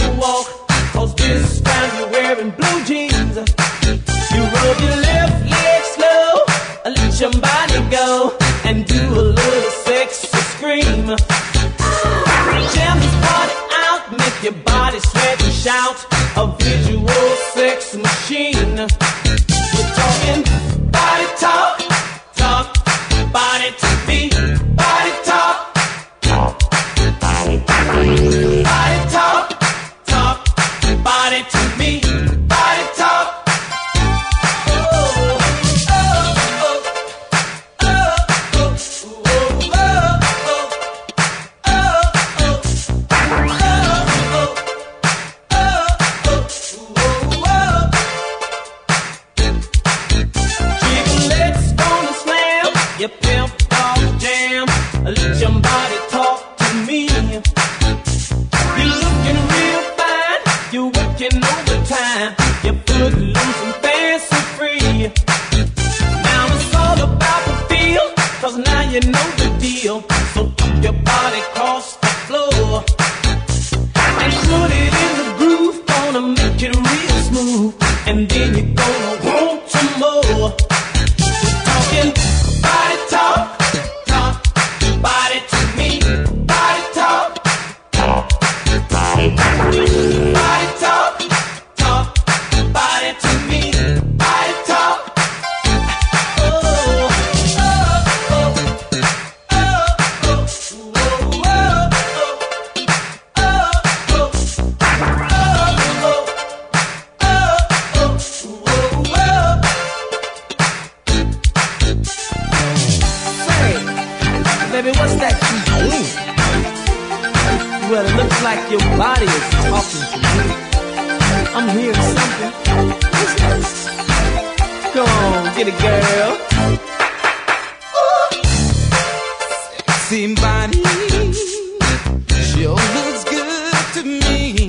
you walk all this time you're wearing blue jeans. You your left leg slow, let your body go, and do a little. body to me. You're loose and fancy free. Now it's all about the cause now you know the deal. So pump your body across the floor. And put it in the groove, gonna make it real smooth. And then baby, what's that you do? Well, it looks like your body is talking to me. I'm hearing something. What's that? Go on, get it, girl. Ooh. Sexy body, she looks good to me.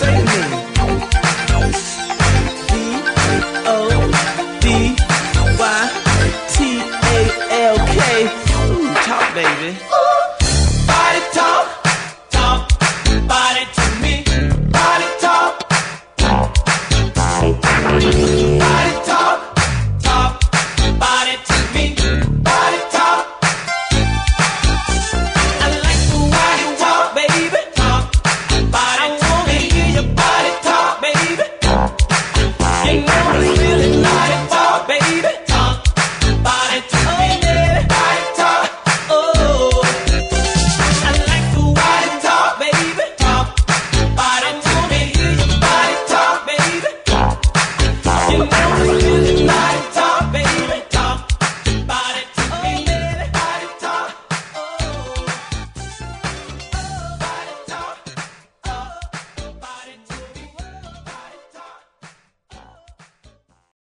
say